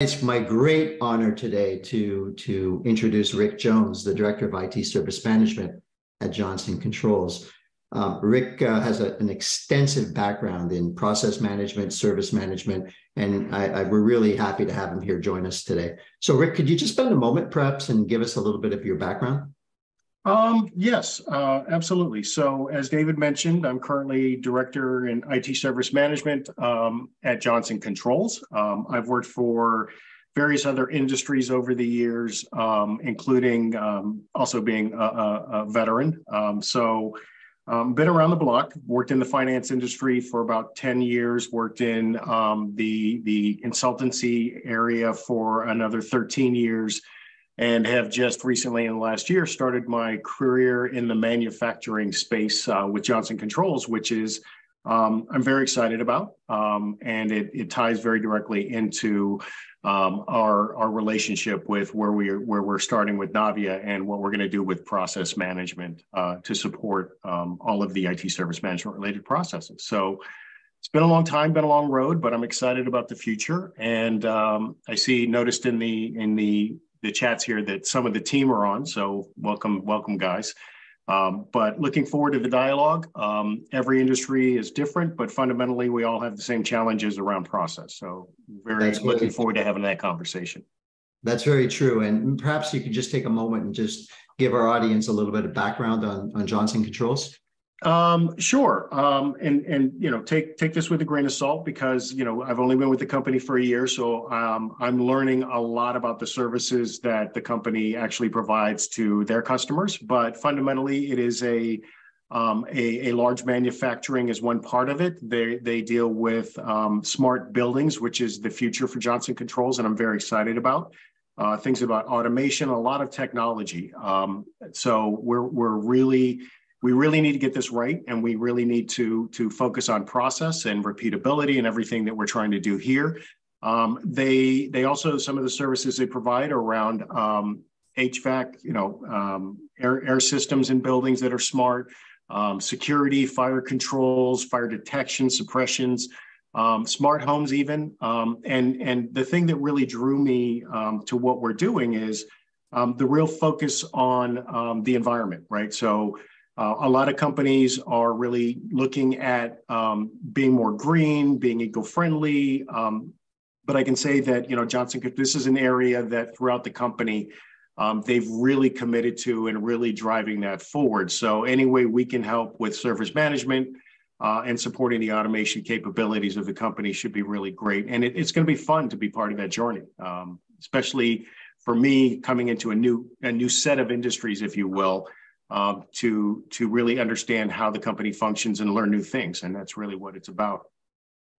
It's my great honor today to, to introduce Rik Jones, the Director of IT Service Management at Johnson Controls. Um, Rik uh, has a, an extensive background in process management, service management, and I, I, we're really happy to have him here join us today. So, Rik, could you just spend a moment perhaps and give us a little bit of your background? Um, yes, uh, absolutely. So, as David mentioned, I'm currently director in IT service management um, at Johnson Controls. Um, I've worked for various other industries over the years, um, including um, also being a, a, a veteran. Um, so, been around the block, worked in the finance industry for about 10 years, worked in the, the consultancy area for another 13 years and have just recently in the last year started my career in the manufacturing space uh, with Johnson Controls, which is um, I'm very excited about, um, and it, it, ties very directly into um, our our relationship with where we are, where we're starting with Navvia and what we're going to do with process management uh, to support um, all of the IT service management related processes. So. It's been a long time, been a long road, but I'm excited about the future. And um, I see noticed in the in the the chats here that some of the team are on. So welcome, welcome, guys. Um, but looking forward to the dialogue. Um, every industry is different, but fundamentally, we all have the same challenges around process. So very That's looking forward to having that conversation. That's very true. And perhaps you could just take a moment and just give our audience a little bit of background on, on Johnson Controls. Um, sure. Um, and and you know, take take this with a grain of salt because you know I've only been with the company for a year, so um, I'm learning a lot about the services that the company actually provides to their customers. But fundamentally, it is a um, a, a, large manufacturing is one part of it. They they deal with um, smart buildings, which is the future for Johnson Controls, and I'm very excited about. Uh, things about automation, a lot of technology. Um, so we're we're really we really need to get this right and we really need to to focus on process and repeatability and everything that we're trying to do here. Um, they they also some of the services they provide around um, hvac you know um, air, air systems in buildings that are smart um, security fire controls fire detection suppressions um, smart homes even. Um, and and the thing that really drew me to what we're doing is the real focus on the environment right? So uh, a lot of companies are really looking at um, being more green, being eco-friendly. Um, but I can say that you know Johnson, this is an area that throughout the company um, they've really committed to and really driving that forward. So any way we can help with service management uh, and supporting the automation capabilities of the company should be really great. And it, it's going to be fun to be part of that journey, um, especially for me coming into a new a new set of industries, if you will um, to to really understand how the company functions and learn new things, and that's really what it's about.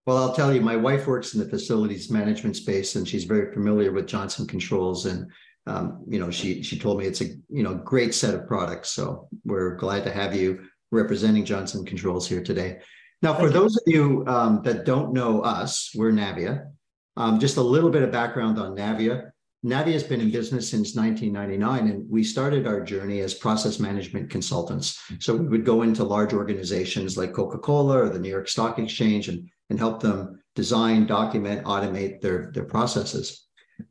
Well, I'll tell you, my wife works in the facilities management space, and she's very familiar with Johnson Controls, and um, you know, she she told me it's a you know great set of products. So we're glad to have you representing Johnson Controls here today. Now, for those of you um, that don't know us, we're Navvia. Um, just a little bit of background on Navvia. Navvia has been in business since 1999, and we started our journey as process management consultants. So we would go into large organizations like Coca-Cola or the New York Stock Exchange and, and help them design, document, automate their, their processes.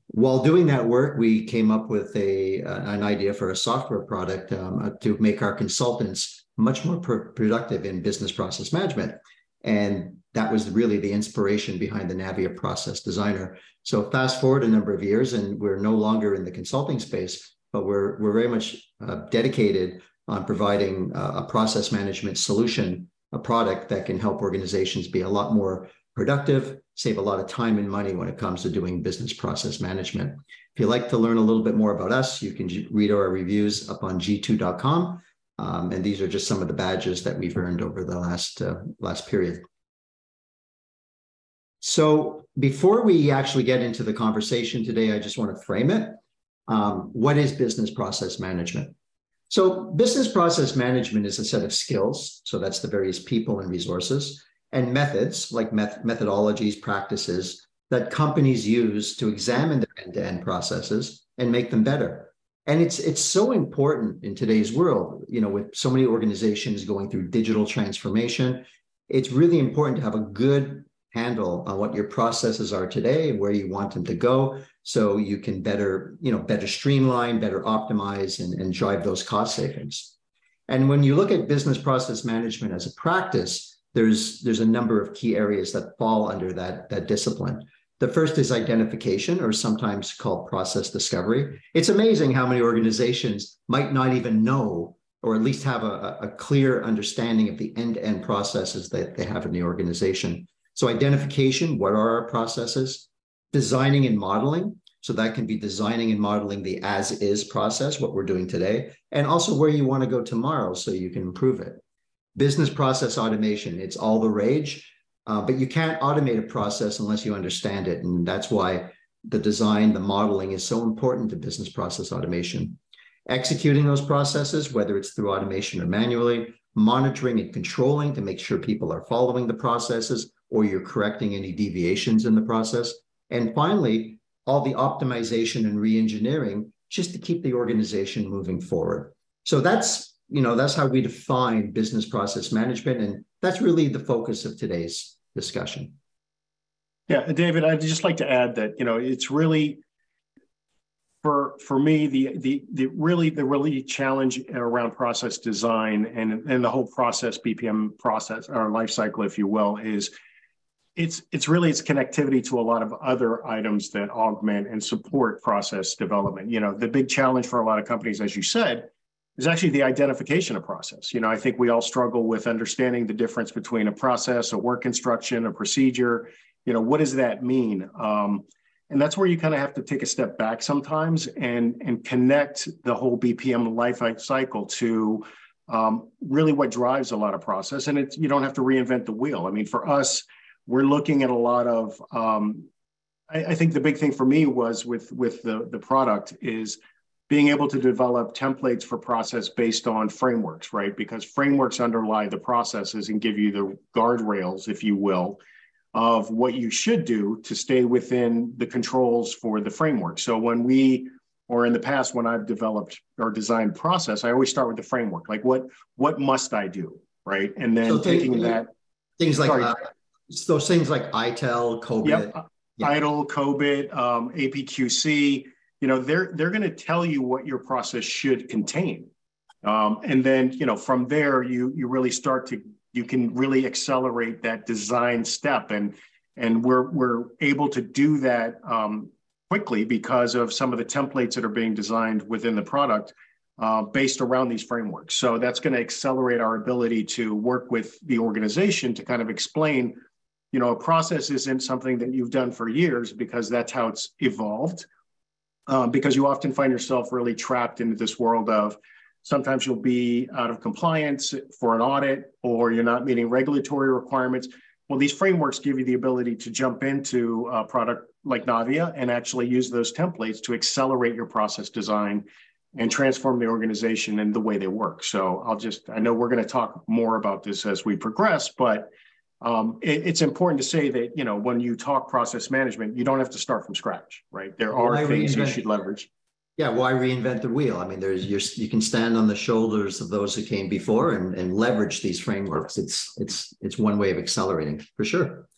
While doing that work, we came up with a, an idea for a software product um, uh, to make our consultants much more productive in business process management. And that was really the inspiration behind the Navvia Process Designer. So fast forward a number of years, and we're no longer in the consulting space, but we're we're very much uh, dedicated on providing uh, a process management solution, a product that can help organizations be a lot more productive, save a lot of time and money when it comes to doing business process management. If you'd like to learn a little bit more about us, you can read our reviews up on g2.com. Um, and these are just some of the badges that we've earned over the last uh, last period. So before we actually get into the conversation today, I just want to frame it. Um, what is business process management? So business process management is a set of skills. So that's the various people and resources and methods like met- methodologies, practices that companies use to examine their end-to-end processes and make them better. And it's it's so important in today's world, you know, with so many organizations going through digital transformation. It's really important to have a good handle on what your processes are today and where you want them to go so you can better you know better streamline better optimize and, and drive those cost savings. And when you look at business process management as a practice there's there's a number of key areas that fall under that that discipline. The first is identification or sometimes called process discovery. It's amazing how many organizations might not even know or at least have a, a clear understanding of the end-to-end processes that they have in the organization so identification, what are our processes? Designing and modeling. So that can be designing and modeling the as is process, what we're doing today, and also where you want to go tomorrow so you can improve it. Business process automation, it's all the rage, uh, but you can't automate a process unless you understand it. And that's why the design, the modeling is so important to business process automation. Executing those processes, whether it's through automation or manually, monitoring and controlling to make sure people are following the processes, or you're correcting any deviations in the process. And finally, all the optimization and re-engineering just to keep the organization moving forward. So that's, you know, that's how we define business process management. And that's really the focus of today's discussion. Yeah, David, I'd just like to add that, you know, it's really for for me the the the really the really challenge around process design and and the whole process BPM process or life cycle, if you will, is it's it's really its connectivity to a lot of other items that augment and support process development. You know, the big challenge for a lot of companies, as you said, is actually the identification of process. You know, I think we all struggle with understanding the difference between a process, a work instruction, a procedure. You know, what does that mean? Um, and that's where you kind of have to take a step back sometimes and and connect the whole BPM life cycle to um, really what drives a lot of process. And it's you don't have to reinvent the wheel. I mean, for us we're looking at a lot of um, I, I, think the big thing for me was with with the the product is being able to develop templates for process based on frameworks right? Because frameworks underlie the processes and give you the guardrails if you will of what you should do to stay within the controls for the framework. So when we or in the past when i've developed or designed process i always start with the framework like what what must i do right? And then so taking that things like sorry, it's those things like ITIL, COBIT. Yep. Yeah. ITIL, COBIT, um, APQC, you know, they're they're going to tell you what your process should contain. Um, and then, you know, from there, you you really start to you can really accelerate that design step, and and we're we're able to do that um, quickly because of some of the templates that are being designed within the product uh, based around these frameworks. So that's going to accelerate our ability to work with the organization to kind of explain you know, a process isn't something that you've done for years because that's how it's evolved. Um, because you often find yourself really trapped into this world of sometimes you'll be out of compliance for an audit or you're not meeting regulatory requirements. Well, these frameworks give you the ability to jump into a product like Navvia and actually use those templates to accelerate your process design and transform the organization and the way they work. So I'll just, I know we're going to talk more about this as we progress, but um, it, it's important to say that you know when you talk process management, you don't have to start from scratch, right? There are why things you should leverage. Yeah, why reinvent the wheel? I mean, there's you you can stand on the shoulders of those who came before and, and leverage these frameworks. It's it's it's one way of accelerating for sure.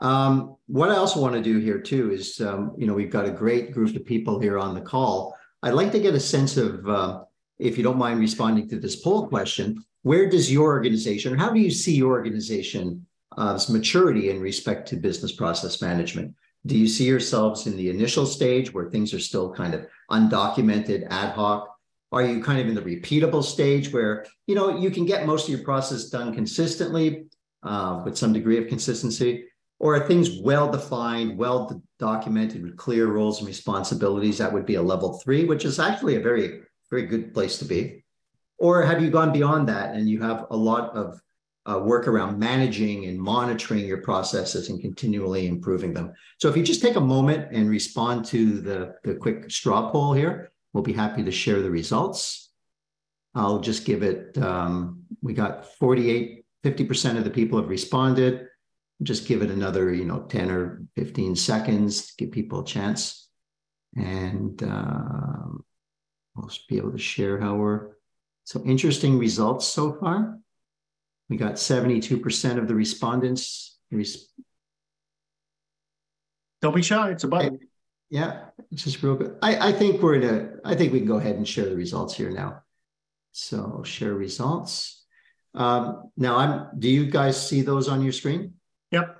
Um, what I also want to do here too is, um, you know, we've got a great group of people here on the call. I'd like to get a sense of, uh, if you don't mind responding to this poll question, where does your organization, or how do you see your organization's uh, maturity in respect to business process management? Do you see yourselves in the initial stage where things are still kind of undocumented, ad hoc? Are you kind of in the repeatable stage where you know you can get most of your process done consistently uh, with some degree of consistency? Or are things well defined, well documented with clear roles and responsibilities? That would be a level three, which is actually a very, very good place to be. Or have you gone beyond that and you have a lot of uh, work around managing and monitoring your processes and continually improving them? So if you just take a moment and respond to the, the quick straw poll here, we'll be happy to share the results. I'll just give it, um, we got 48, 50% of the people have responded. Just give it another, you know, 10 or 15 seconds give people a chance. And um, we'll be able to share how we're so interesting results so far. We got 72% of the respondents res Don't be shy. It's a button. Yeah, it's just real good. I, I think we're in a, I think we can go ahead and share the results here now. So share results. Um, now I'm, do you guys see those on your screen? Yep.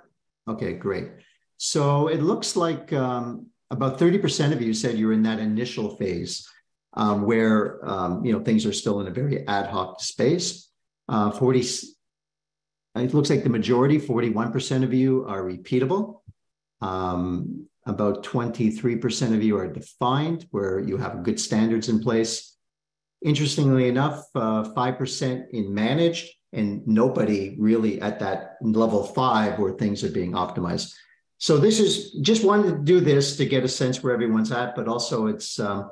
Okay, great. So it looks like um, about 30% of you said you're in that initial phase um, where, um, you know, things are still in a very ad hoc space. Uh, 40, it looks like the majority, 41% of you are repeatable. Um, about 23% of you are defined, where you have good standards in place. Interestingly enough, uh, 5% in managed, and nobody really at that level five where things are being optimized. So this is just wanted to do this to get a sense where everyone's at, but also it's um,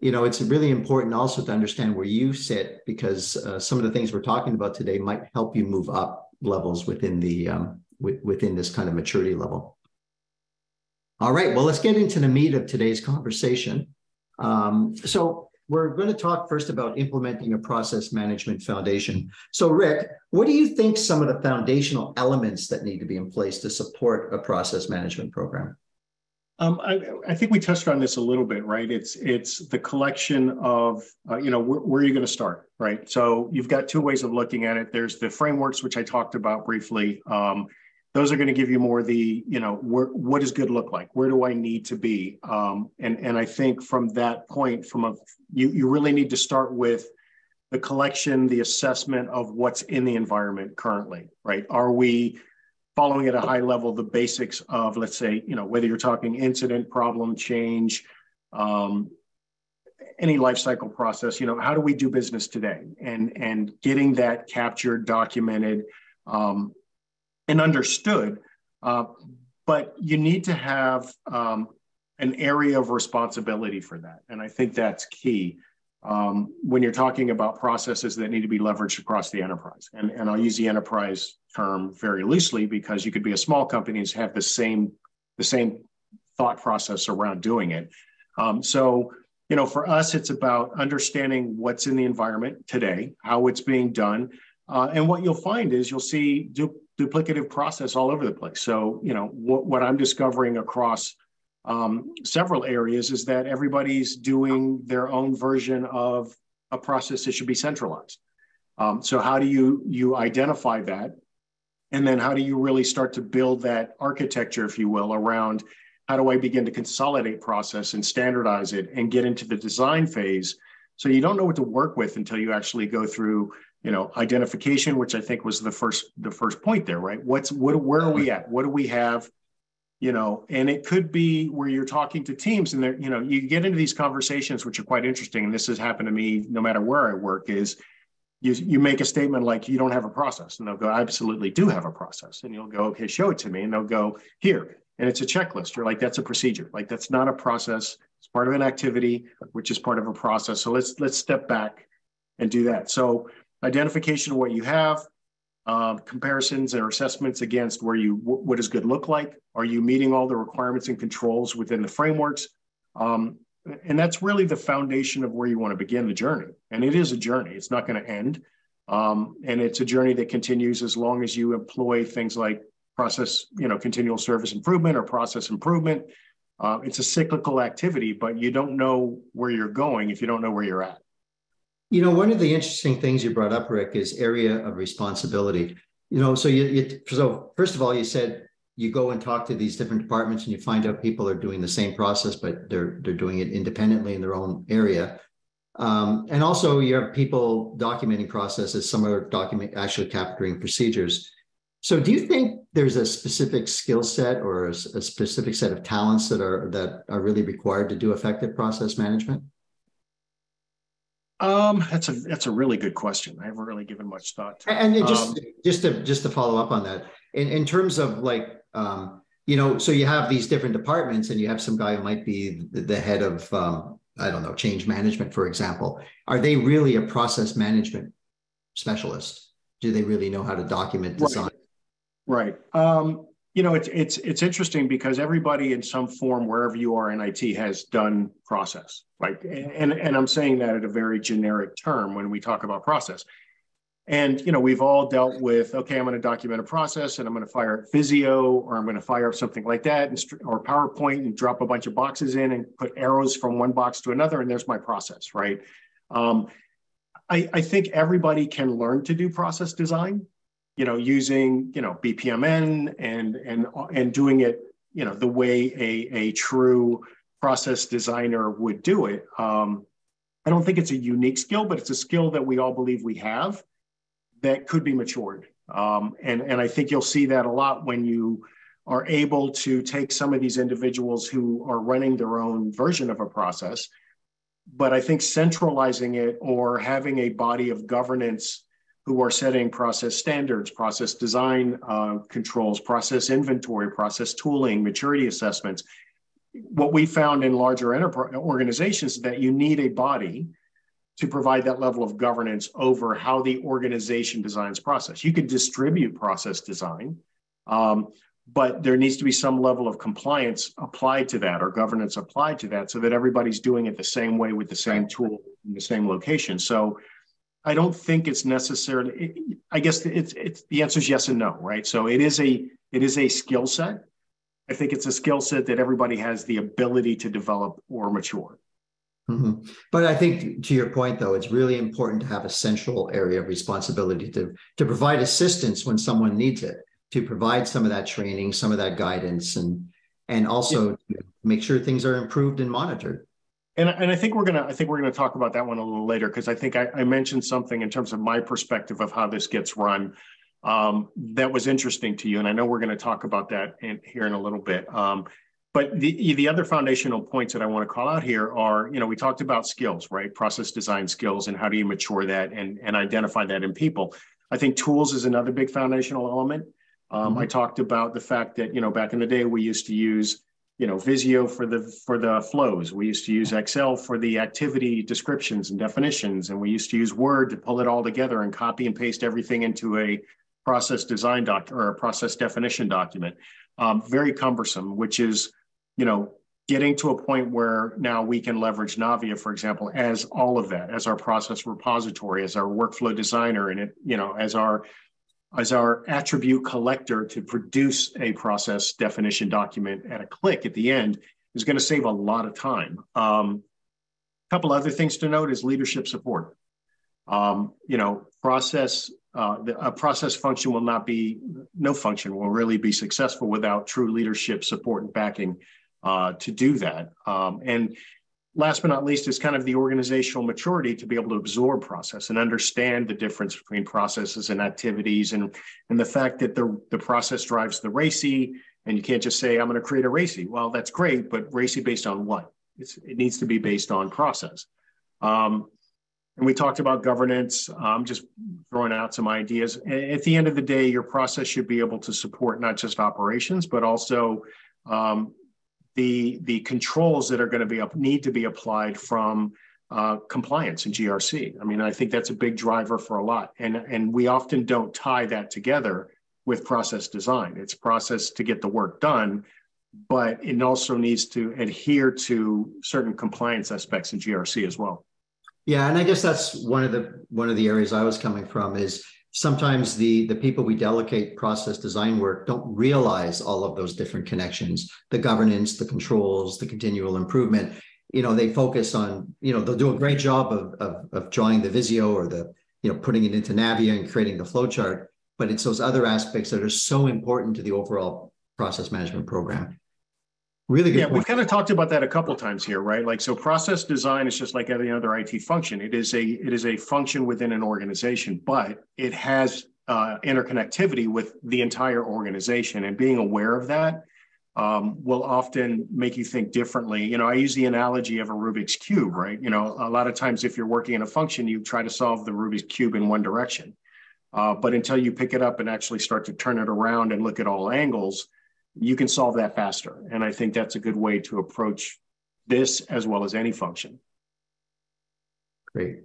you know it's really important also to understand where you sit because uh, some of the things we're talking about today might help you move up levels within the um, within this kind of maturity level. All right, well, let's get into the meat of today's conversation. Um, so we're going to talk first about implementing a process management foundation. So Rik, what do you think some of the foundational elements that need to be in place to support a process management program? Um, I, I, think we touched on this a little bit, right? It's it's the collection of, uh, you know, where, where, are you going to start, right? So you've got two ways of looking at it. There's the frameworks, which I talked about briefly. Um, those are going to give you more the you know where, what does good look like where do i need to be um, and and i think from that point from a you you really need to start with the collection the assessment of what's in the environment currently right are we following at a high level the basics of let's say you know whether you're talking incident problem change um, any life cycle process you know how do we do business today and and getting that captured documented um, and understood. Uh, but you need to have um, an area of responsibility for that. And I think that's key um, when you're talking about processes that need to be leveraged across the enterprise. And, and I'll use the enterprise term very loosely because you could be a small company and have the same, the same thought process around doing it. Um, so, you know, for us, it's about understanding what's in the environment today, how it's being done. Uh, and what you'll find is you'll see du- duplicative process all over the place. So, you know, what, I'm discovering across um, several areas is that everybody's doing their own version of a process that should be centralized. Um, so, how do you you identify that, and then how do you really start to build that architecture, if you will, around how do I begin to consolidate process and standardize it and get into the design phase? So you don't know what to work with until you actually go through you know identification which i think was the first the first point there right? What's what where are we at? What do we have? You know and it could be where you're talking to teams and there you know you get into these conversations which are quite interesting. And this has happened to me no matter where i work is you, you make a statement like you don't have a process and they'll go I absolutely do have a process. And you'll go okay show it to me and they'll go here. And it's a checklist. You're like that's a procedure. Like that's not a process. It's part of an activity which is part of a process. So let's let's step back and do that. So identification of what you have, uh, comparisons or assessments against where you what does good look like. Are you meeting all the requirements and controls within the frameworks? Um, and that's really the foundation of where you want to begin the journey. And it is a journey; it's not going to end. Um, and it's a journey that continues as long as you employ things like process, you know, continual service improvement or process improvement. Uh, it's a cyclical activity, but you don't know where you're going if you don't know where you're at. You know, one of the interesting things you brought up, Rik, is area of responsibility. You know, so you, you so first of all, you said you go and talk to these different departments and you find out people are doing the same process, but they're they're doing it independently in their own area. Um, and also, you have people documenting processes. Some are document actually capturing procedures. So, do you think there's a specific skill set or a, a specific set of talents that are that are really required to do effective process management? Um, that's a that's a really good question. I haven't really given much thought. To and, just um, just to just to follow up on that, in in terms of like um, you know, so you have these different departments, and you have some guy who might be the, the head of um, I don't know change management, for example. Are they really a process management specialist? Do they really know how to document design? Right. right. Um, you know, it's it's it's interesting because everybody in some form, wherever you are in IT, has done process, right? And and I'm saying that at a very generic term when we talk about process. And you know, we've all dealt with okay, I'm going to document a process, and I'm going to fire Visio, or I'm going to fire up something like that, and, or PowerPoint, and drop a bunch of boxes in, and put arrows from one box to another, and there's my process, right? Um, I, I think everybody can learn to do process design, you know, using you know BPMN and and and doing it, you know, the way a a true process designer would do it. Um, I don't think it's a unique skill, but it's a skill that we all believe we have that could be matured. Um, and, and I think you'll see that a lot when you are able to take some of these individuals who are running their own version of a process. But I think centralizing it or having a body of governance who are setting process standards, process design uh, controls, process inventory, process tooling, maturity assessments. What we found in larger enterprise organizations is that you need a body to provide that level of governance over how the organization designs process. You could distribute process design, um, but there needs to be some level of compliance applied to that or governance applied to that so that everybody's doing it the same way with the same tool in the same location. So I don't think it's necessarily, I guess it's, it's the answer is yes and no, right? So it is a, it is a skill set. I think it's a skill set that everybody has the ability to develop or mature. Mm-hmm. But I think to your point, though, it's really important to have a central area of responsibility to, to provide assistance when someone needs it, to provide some of that training, some of that guidance, and and also yeah. make sure things are improved and monitored. And, and I think we're gonna I think we're gonna talk about that one a little later because I think I, I, mentioned something in terms of my perspective of how this gets run um, that was interesting to you, and I know we're going to talk about that in, here in a little bit. Um, but the, the other foundational points that I want to call out here are, you know, we talked about skills, right? Process design skills and how do you mature that and, and identify that in people. I think tools is another big foundational element. Um, mm-hmm. I talked about the fact that, you know, back in the day, we used to use, you know, Visio for the for the flows. We used to use Excel for the activity descriptions and definitions, and we used to use Word to pull it all together and copy and paste everything into a process design doc or a process definition document. Um, very cumbersome, which is you know, getting to a point where now we can leverage Navvia, for example, as all of that, as our process repository, as our workflow designer, and it, you know, as our as our attribute collector to produce a process definition document at a click at the end is going to save a lot of time. Um, a couple other things to note is leadership support. Um, you know, process uh, the, a process function will not be no function will really be successful without true leadership support and backing uh, to do that. Um, and last but not least is kind of the organizational maturity to be able to absorb process and understand the difference between processes and activities and, and the fact that the, the process drives the RACI and you can't just say, I'm going to create a RACI. Well, that's great, but RACI based on what? It's, it needs to be based on process. Um, and we talked about governance. I'm just throwing out some ideas. At the end of the day, your process should be able to support not just operations, but also um, the the controls that are going to be up need to be applied from uh, compliance and GRC. I mean, I think that's a big driver for a lot, and and we often don't tie that together with process design. It's process to get the work done, but it also needs to adhere to certain compliance aspects in GRC as well. Yeah, and I guess that's one of the one of the areas I was coming from is sometimes the the people we delegate process design work don't realize all of those different connections the governance the controls the continual improvement. You know they focus on you know they'll do a great job of of, of drawing the visio or the you know putting it into navvia and creating the flowchart but it's those other aspects that are so important to the overall process management program Really good. Yeah, we've kind of talked about that a couple times here, right? Like, so process design is just like any other IT function. It is a it is a function within an organization, but it has uh, interconnectivity with the entire organization, and being aware of that um, will often make you think differently. You know, I use the analogy of a Rubik's cube, right? You know, a lot of times if you're working in a function, you try to solve the Rubik's cube in one direction, uh, but until you pick it up and actually start to turn it around and look at all angles you can solve that faster. And I think that's a good way to approach this as well as any function. Great.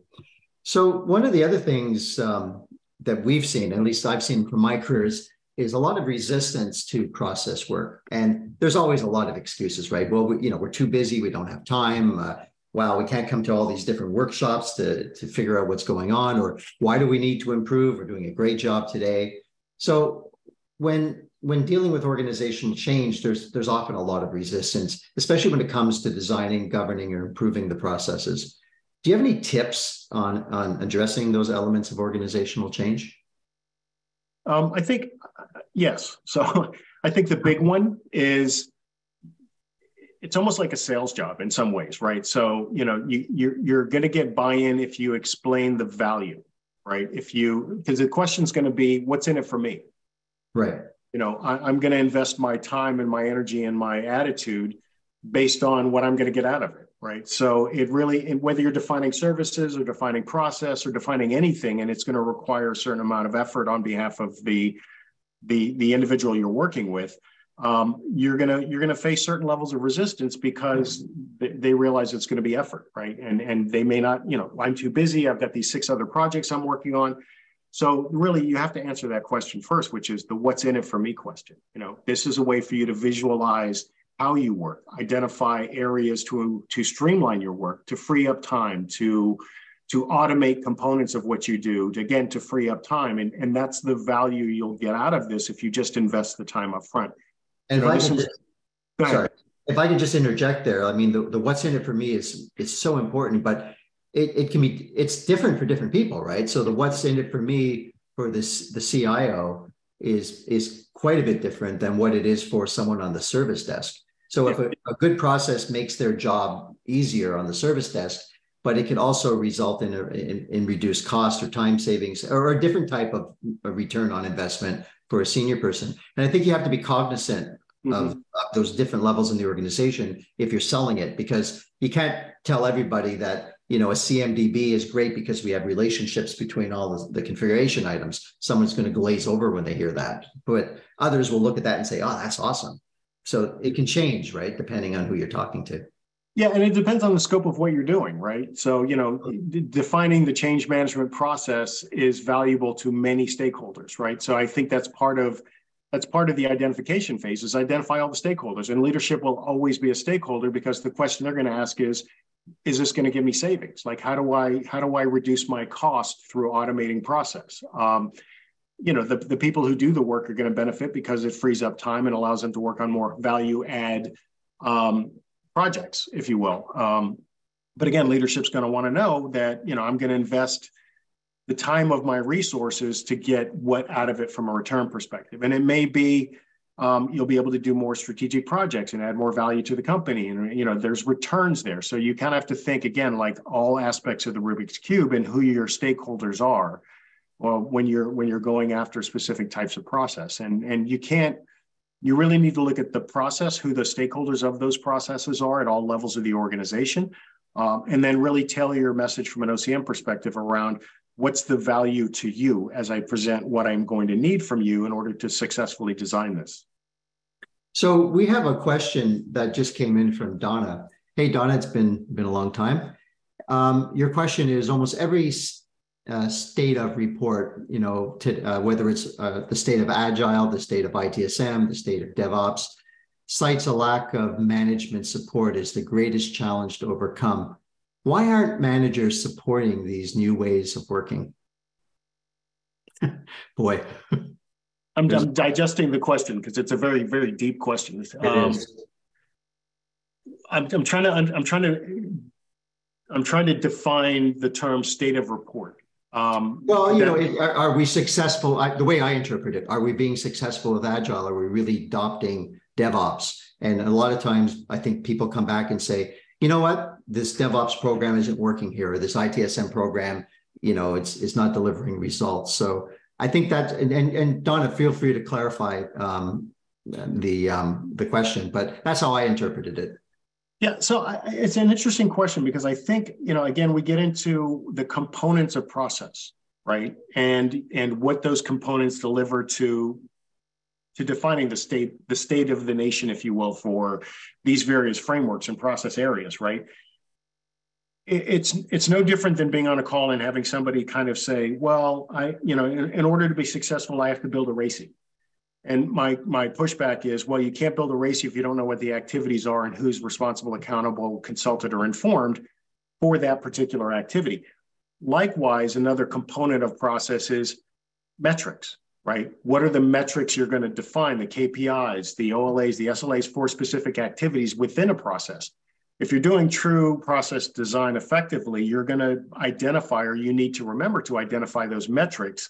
So one of the other things um, that we've seen, at least I've seen from my careers, is a lot of resistance to process work. And there's always a lot of excuses, right? Well, we, you know, we're too busy, we don't have time. Uh, wow, we can't come to all these different workshops to, to figure out what's going on, or why do we need to improve? We're doing a great job today. So when when dealing with organizational change, there's there's often a lot of resistance, especially when it comes to designing, governing, or improving the processes. Do you have any tips on on addressing those elements of organizational change? Um, I think yes. So I think the big one is it's almost like a sales job in some ways, right? So you know you you're, you're going to get buy-in if you explain the value, right? If you because the question's going to be what's in it for me, right? You know I, I'm going to invest my time and my energy and my attitude based on what I'm going to get out of it right? So it really, whether you're defining services or defining process or defining anything, and it's going to require a certain amount of effort on behalf of the the the individual you're working with. Um, you're gonna you're gonna face certain levels of resistance because they, they realize it's going to be effort, right? And and they may not, you know, I'm too busy. I've got these six other projects I'm working on. So really, you have to answer that question first, which is the "What's in it for me?" question. You know, this is a way for you to visualize how you work, identify areas to, to streamline your work, to free up time, to, to automate components of what you do, to, again, to free up time. And, and that's the value you'll get out of this if you just invest the time up front. And you know, if I can just, sorry, if I can just interject there, I mean, the, the what's in it for me is it's so important, but it, it can be it's different for different people, right? So the what's in it for me for this the CIO is is quite a bit different than what it is for someone on the service desk. So if a, a, good process makes their job easier on the service desk, but it can also result in, a, in, in, reduced cost or time savings or a different type of a return on investment for a senior person. And I think you have to be cognizant mm-hmm. of, of, those different levels in the organization if you're selling it, because you can't tell everybody that you know a CMDB is great because we have relationships between all the, the configuration items. Someone's going to glaze over when they hear that, but others will look at that and say, "Oh, that's awesome." So it can change, right, depending on who you're talking to. Yeah, and it depends on the scope of what you're doing, right? So, you know, d- defining the change management process is valuable to many stakeholders, right? So I think that's part of that's part of the identification phase is identify all the stakeholders and leadership will always be a stakeholder because the question they're going to ask is is this going to give me savings? Like how do i how do i reduce my cost through automating process? Um, you know the, the people who do the work are going to benefit because it frees up time and allows them to work on more value add um, projects if you will. Um, but again leadership's going to want to know that you know i'm going to invest the time of my resources to get what out of it from a return perspective. And it may be um, you'll be able to do more strategic projects and add more value to the company. And you know there's returns there. So you kind of have to think again like all aspects of the rubik's cube and who your stakeholders are well, when you're when you're going after specific types of process. And and you can't you really need to look at the process who the stakeholders of those processes are at all levels of the organization um, and then really tailor your message from an ocm perspective around what's the value to you as i present what i'm going to need from you in order to successfully design this so we have a question that just came in from donna hey donna it's been been a long time um, your question is almost every uh, state of report, you know, to, uh, whether it's uh, the state of agile, the state of ITSM, the state of DevOps, cites a lack of management support as the greatest challenge to overcome. Why aren't managers supporting these new ways of working? Boy. I'm, I'm, digesting the question because it's a very, very deep question. Um, I'm, I'm trying to, I'm trying to, I'm trying to define the term state of report. Um, well, you know, are, are, we successful? I, the way I interpret it, are we being successful with Agile? Are we really adopting DevOps? And a lot of times, I think people come back and say, you know what, this DevOps program isn't working here, or this ITSM program, you know, it's it's not delivering results. So I think that, and and, and Donna, feel free to clarify um, the um, the question, but that's how I interpreted it. Yeah, so I, it's an interesting question because I think you know again we get into the components of process, right, and and what those components deliver to to defining the state the state of the nation, if you will, for these various frameworks and process areas, right. It's it's no different than being on a call and having somebody kind of say, well, I you know in, in order to be successful, I have to build a RACI and my my pushback is, well, you can't build a RACI if you don't know what the activities are and who's responsible, accountable, consulted, or informed. for that particular activity. Likewise, another component of process is metrics, right? What are the metrics you're going to define, the KPIs, the OLAs, the SLAs for specific activities within a process? If you're doing true process design effectively, you're going to identify or you need to remember to identify those metrics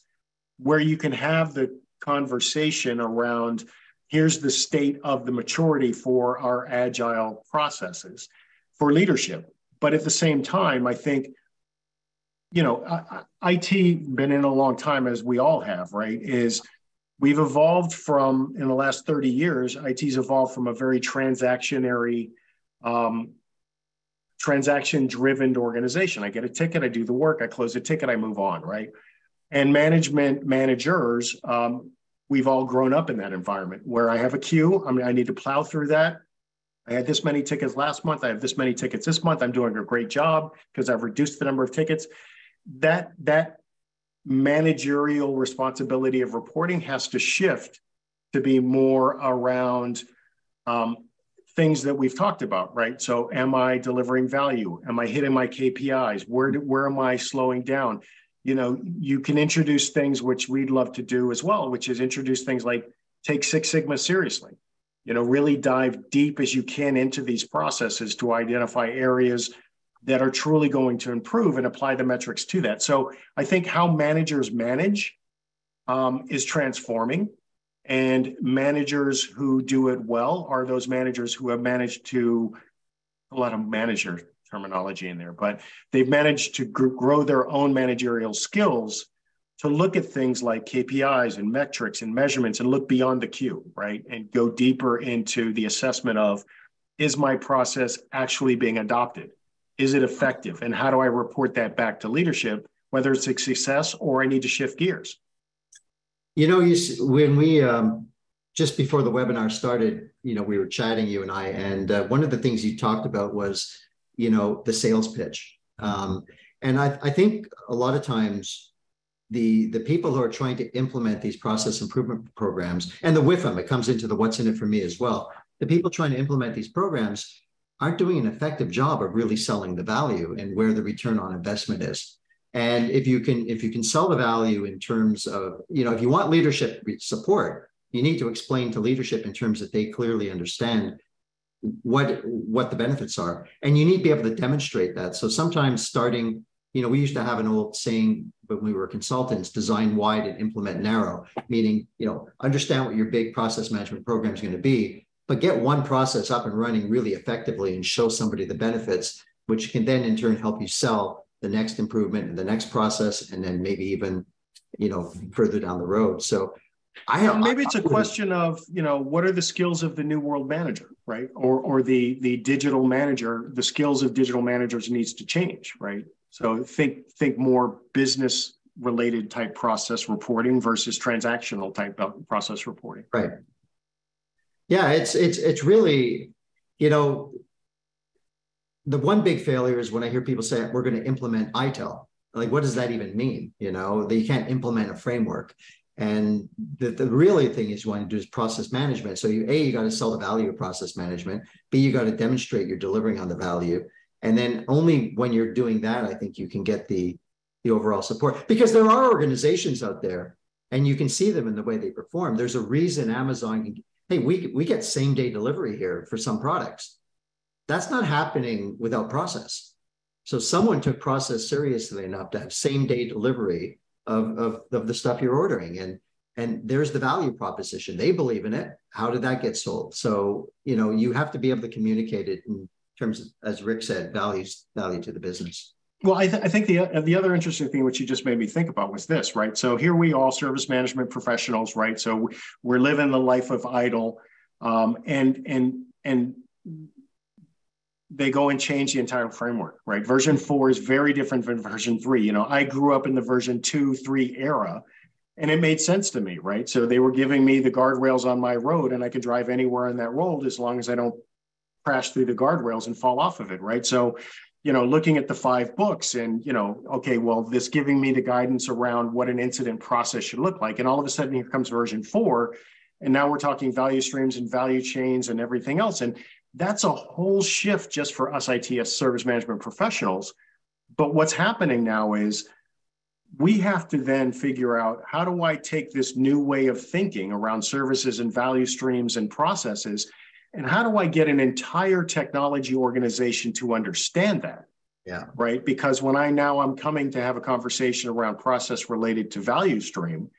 where you can have the conversation around here's the state of the maturity for our agile processes for leadership. But at the same time, I think, you know, IT been in a long time as we all have, right? Is we've evolved from in the last 30 years, IT's evolved from a very transactionary, um, transaction driven organization. I get a ticket, I do the work, I close the ticket, I move on, right? And management managers um, we've all grown up in that environment where I have a queue. I mean, I need to plow through that. I had this many tickets last month. I have this many tickets this month. I'm doing a great job because I've reduced the number of tickets. That that managerial responsibility of reporting has to shift to be more around um, things that we've talked about, right? So, am I delivering value? Am I hitting my KPIs? Where where am I slowing down? you know, you can introduce things which we'd love to do as well, which is introduce things like take Six Sigma seriously. You know, really dive deep as you can into these processes to identify areas that are truly going to improve and apply the metrics to that. So I think how managers manage um, is transforming. And managers who do it well are those managers who have managed to a lot of manager terminology in there, but they've managed to gr- grow their own managerial skills to look at things like KPIs and metrics and measurements and look beyond the queue, right? And go deeper into the assessment of is my process actually being adopted? Is it effective? And how do I report that back to leadership, whether it's a success or I need to shift gears? You know, you, when we, um, just before the webinar started, you know, we were chatting, you and I, and uh, one of the things you talked about was you know, the sales pitch. Um, and I, I think a lot of times the the people who are trying to implement these process improvement programs and the WIFM, it comes into the what's in it for me as well. The people trying to implement these programs aren't doing an effective job of really selling the value and where the return on investment is. And if you can if you can sell the value in terms of, you know, if you want leadership support, you need to explain to leadership in terms that they clearly understand what what the benefits are. And you need to be able to demonstrate that. So sometimes starting you know we used to have an old saying when we were consultants design wide and implement narrow meaning you know understand what your big process management program is going to be but get one process up and running really effectively and show somebody the benefits which can then in turn help you sell the next improvement and the next process and then maybe even you know further down the road so I have, maybe it's a question of you know what are the skills of the new world manager, right? Or or the the digital manager. The skills of digital managers needs to change, right? So think think more business related type process reporting versus transactional type process reporting. Right. Yeah, it's it's it's really, you know, the one big failure is when I hear people say we're going to implement ITIL. Like, what does that even mean? You know, that you can't implement a framework. And the, the really thing is you want to do is process management. So you, A, you got to sell the value of process management. B, you got to demonstrate you're delivering on the value. And then only when you're doing that, I think you can get the, the overall support because there are organizations out there and you can see them in the way they perform. There's a reason Amazon can, hey, we, we get same day delivery here for some products. That's not happening without process. So someone took process seriously enough to have same day delivery of, of, of the stuff you're ordering. And and there's the value proposition. They believe in it. How did that get sold? So, you know, you have to be able to communicate it in terms of, as Rik said, values, value to the business. Well, I, th- I, think the the other interesting thing which you just made me think about was this, right? So here we all service management professionals, right? So we're living the life of ITIL, um, and and and they go and change the entire framework, right? Version four is very different than version three. You know, I grew up in the version two, three era, and it made sense to me, right? So they were giving me the guardrails on my road, and I could drive anywhere on that road as long as I don't crash through the guardrails and fall off of it, right? So, you know, looking at the five books and, you know, okay, well, this giving me the guidance around what an incident process should look like. And all of a sudden, here comes version four. And now we're talking value streams and value chains and everything else. And That's a whole shift just for us ITS service management professionals. But what's happening now is we have to then figure out how do I take this new way of thinking around services and value streams and processes, and how do I get an entire technology organization to understand that? Yeah. Right. Because when I now I'm coming to have a conversation around process related to value stream,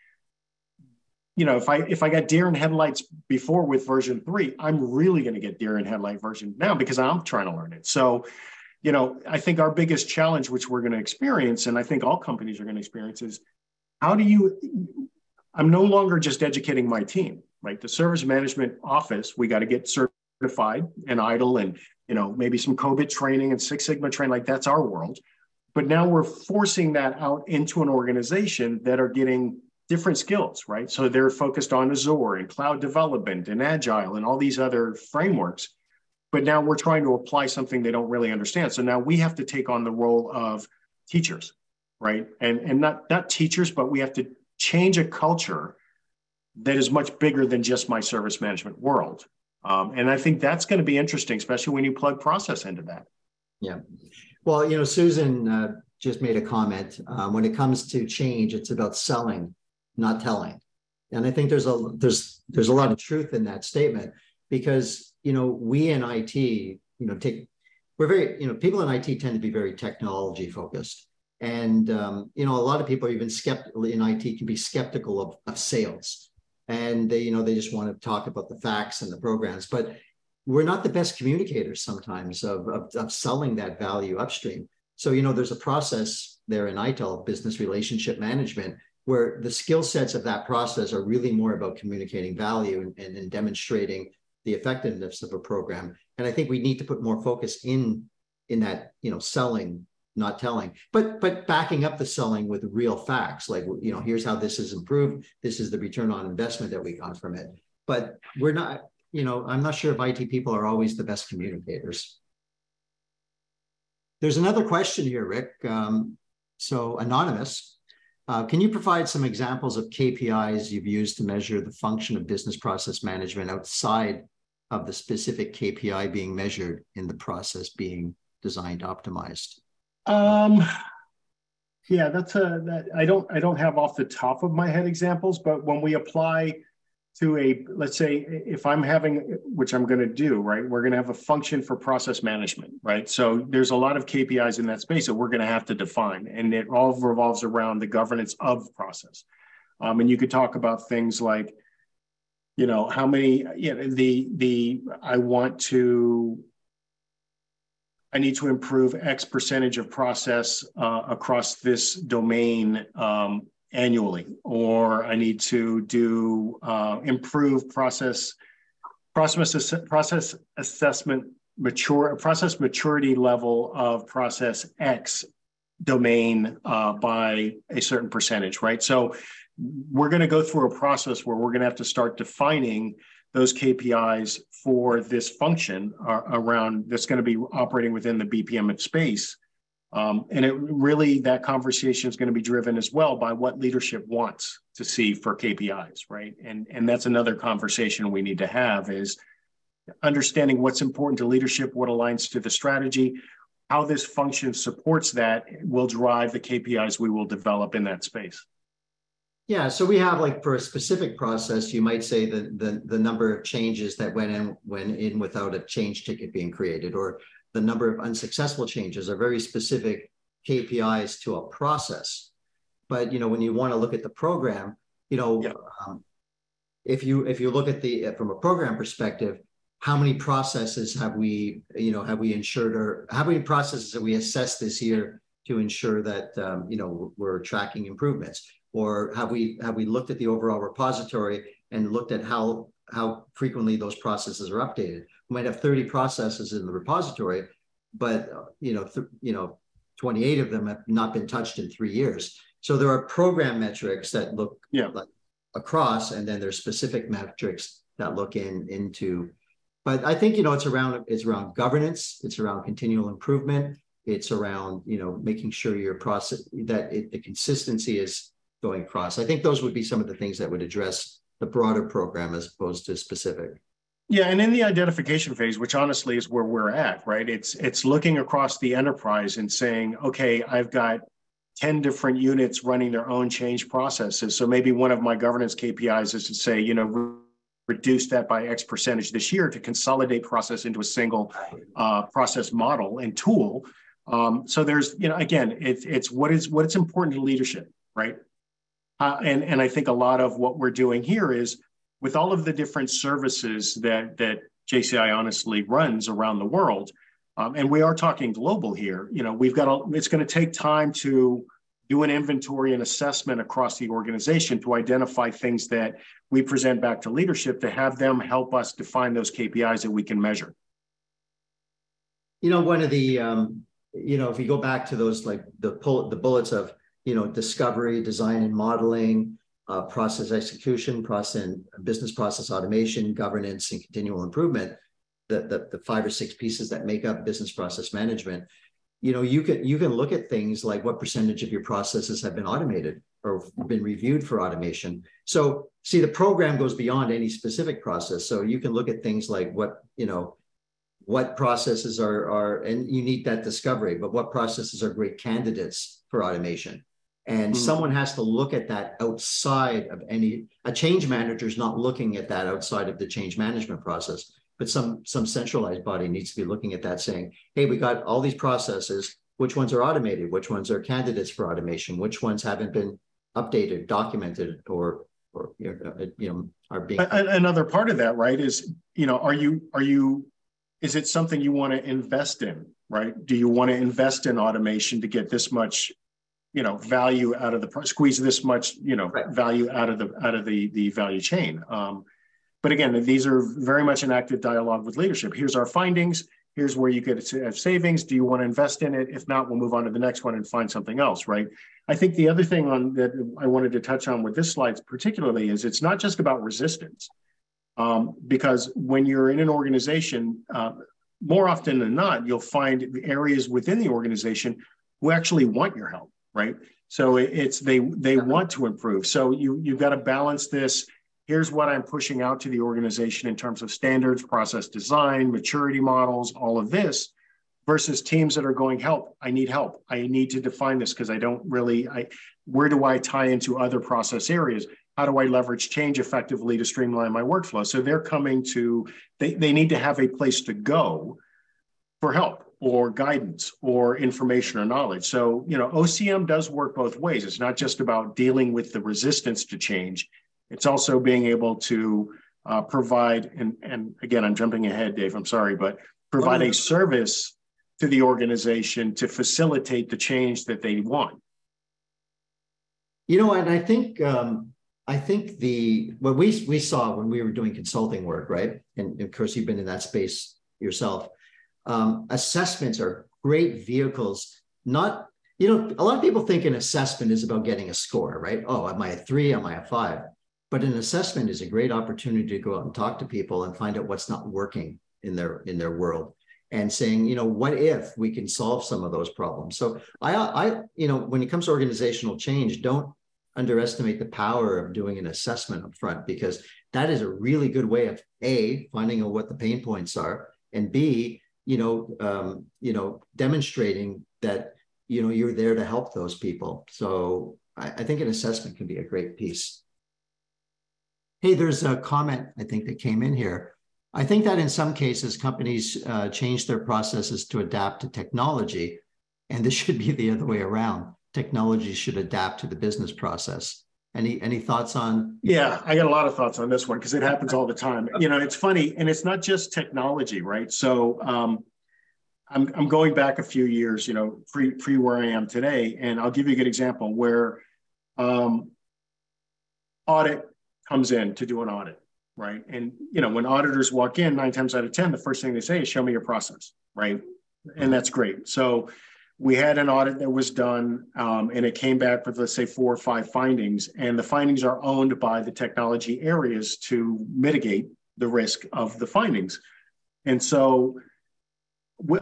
you know, if I if I got deer in headlights before with version three, I'm really going to get deer in headlight version now because I'm trying to learn it. So you know, I think our biggest challenge, which we're going to experience, and I think all companies are going to experience, is how do you? I'm no longer just educating my team, right? The service management office, we got to get certified and ITIL, and, you know, maybe some COBIT training and Six Sigma training, like that's our world. But now we're forcing that out into an organization that are getting different skills, right? So they're focused on Azure and cloud development and agile and all these other frameworks but now we're trying to apply something they don't really understand. So now we have to take on the role of teachers, right? And and not not teachers, but we have to change a culture that is much bigger than just my service management world. Um, and I think that's going to be interesting, especially when you plug process into that. Yeah. Well, you know, Susan uh, just made a comment. Um, when it comes to change, it's about selling, not telling. And I think there's a there's there's a lot of truth in that statement because you know, we in IT, you know, take we're very, you know, people in IT tend to be very technology focused. And um, you know, a lot of people are even skeptical in IT can be skeptical of, of sales. And they, you know, they just want to talk about the facts and the programs. But we're not the best communicators sometimes of, of, of selling that value upstream. So, you know, there's a process there in ITIL, business relationship management, where the skill sets of that process are really more about communicating value and, and, and demonstrating the effectiveness of a program. And I think we need to put more focus in in that, you know, selling, not telling, but but backing up the selling with real facts. Like, you know, here's how this is improved. This is the return on investment that we got from it. But we're not, you know, I'm not sure if IT people are always the best communicators. There's another question here, Rik. Um, so anonymous, uh, can you provide some examples of KPIs you've used to measure the function of business process management outside of the specific KPI being measured in the process being designed optimized? Um, yeah, that's a that I don't I don't have off the top of my head examples, but when we apply to a let's say if I'm having which I'm going to do right, we're going to have a function for process management, right? So there's a lot of KPIs in that space that we're going to have to define, and it all revolves around the governance of process. Um, and you could talk about things like you know how many you know the the i want to i need to improve x percentage of process uh, across this domain um, annually or i need to do uh, improve process process process assessment mature process maturity level of process x domain uh, by a certain percentage right so we're going to go through a process where we're going to have to start defining those KPIs for this function uh, around that's going to be operating within the BPM space. Um, and it really, that conversation is going to be driven as well by what leadership wants to see for KPIs, right? And, and that's another conversation we need to have is understanding what's important to leadership, what aligns to the strategy, how this function supports that will drive the KPIs we will develop in that space. Yeah, so we have like for a specific process, you might say the the the number of changes that went in went in without a change ticket being created, or the number of unsuccessful changes are very specific KPIs to a process. But you know, when you want to look at the program, you know, yeah. um, if you if you look at the from a program perspective, how many processes have we you know have we ensured or how many processes have we assessed this year to ensure that um, you know we're tracking improvements? or have we have we looked at the overall repository and looked at how how frequently those processes are updated? Might have 30 processes in the repository, but uh, you know, you know, 28 of them have not been touched in three years. So there are program metrics that look yeah. like across, and then there's specific metrics that look in into. But I think you know it's around it's around governance, it's around continual improvement, it's around you know making sure your process that it, the consistency is going across. I think those would be some of the things that would address the broader program as opposed to specific. Yeah, and in the identification phase, which honestly is where we're at, right? It's it's looking across the enterprise and saying, okay, I've got 10 different units running their own change processes. So maybe one of my governance KPIs is to say, you know, reduce that by X percentage this year to consolidate process into a single uh, process model and tool. Um, so there's, you know, again, it's it's what is what is important to leadership, right? Uh, and and I think a lot of what we're doing here is with all of the different services that that JCI honestly runs around the world, um, and we are talking global here. You know, we've got a, it's going to take time to do an inventory and assessment across the organization to identify things that we present back to leadership to have them help us define those KPIs that we can measure. You know, one of the um, you know, if you go back to those like the pull the bullets of you know discovery, design, and modeling uh, process execution, process and business process automation, governance, and continual improvement, the, the, the five or six pieces that make up business process management, you know, you can you can look at things like what percentage of your processes have been automated or been reviewed for automation. So see, the program goes beyond any specific process. So you can look at things like what, you know, what processes are are and you need that discovery, but what processes are great candidates for automation and mm. someone has to look at that outside of any, a change manager is not looking at that outside of the change management process, but some, some centralized body needs to be looking at that saying, hey, we got all these processes, which ones are automated, which ones are candidates for automation, which ones haven't been updated, documented, or, or, you know, uh, you know are being. Another part of that, right, is, you know, are you, are you, is it something you want to invest in, right? Do you want to invest in automation to get this much you know value out of the squeeze this much you know right. value out of the out of the the value chain. Um, but again these are very much an active dialogue with leadership. Here's our findings. Here's where you get to have savings. Do you want to invest in it? If not we'll move on to the next one and find something else right? I think the other thing on that i wanted to touch on with this slide particularly is it's not just about resistance. Um, because when you're in an organization uh, more often than not you'll find areas within the organization who actually want your help right? So it's they they want to improve. So you you've got to balance this. Here's what I'm pushing out to the organization in terms of standards, process design, maturity models, all of this, versus teams that are going, help, I need help. I need to define this because I don't really I where do I tie into other process areas? How do I leverage change effectively to streamline my workflow? So they're coming to they, they need to have a place to go for help or guidance or information or knowledge. So, you know, OCM does work both ways. It's not just about dealing with the resistance to change, it's also being able to uh, provide, and, and again, I'm jumping ahead, Dave, I'm sorry, but provide a service to the organization to facilitate the change that they want. You know, and I think um, I think the what we we saw when we were doing consulting work, right? And of course, you've been in that space yourself um, assessments are great vehicles. Not, you know, a lot of people think an assessment is about getting a score, right? Oh, am I a three? Am I a five? But an assessment is a great opportunity to go out and talk to people and find out what's not working in their in their world and saying, you know, what if we can solve some of those problems? So I, I, you know, when it comes to organizational change, don't underestimate the power of doing an assessment up front because that is a really good way of a finding out what the pain points are and b you know, um, you know, demonstrating that you know you're there to help those people. So I, I think an assessment can be a great piece. Hey, there's a comment I think that came in here. I think that in some cases companies uh, change their processes to adapt to technology, and this should be the other way around. Technology should adapt to the business process. Any any thoughts on? Yeah, I got a lot of thoughts on this one because it happens all the time. You know, it's funny, and it's not just technology, right? So um, I'm I'm going back a few years, you know, pre pre where I am today, and I'll give you a good example where um, audit comes in to do an audit, right? And you know, when auditors walk in, nine times out of ten, the first thing they say is, "Show me your process," right? And that's great. So we had an audit that was done um, and it came back with let's say four or five findings and the findings are owned by the technology areas to mitigate the risk of the findings and so